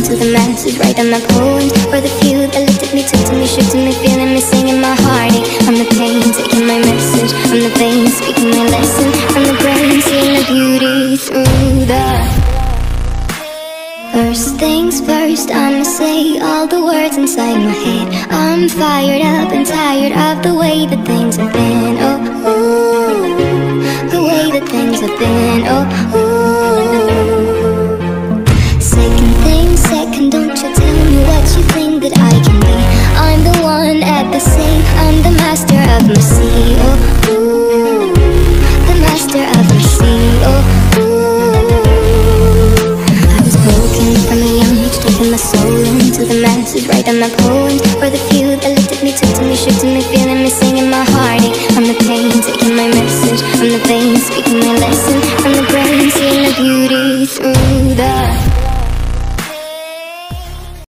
into the masses, writing my poems for the few that looked at me, to me, to me, feeling me, singing my heartache. From the pain, taking my message from the veins, speaking my lesson from the brain, seeing the beauty through the. First things first, I'ma say all the words inside my head. I'm fired up and tired of the way that things have been. Oh, ooh, the way that things have been. Oh, ooh. the sea, oh ooh, the master of the sea, oh ooh. I was broken from a young age, taking my soul into the masses, writing my poems for the few that looked at me, took to me, shook me, feeling me, singing my heartache. I'm the pain, taking my message I'm the veins, speaking.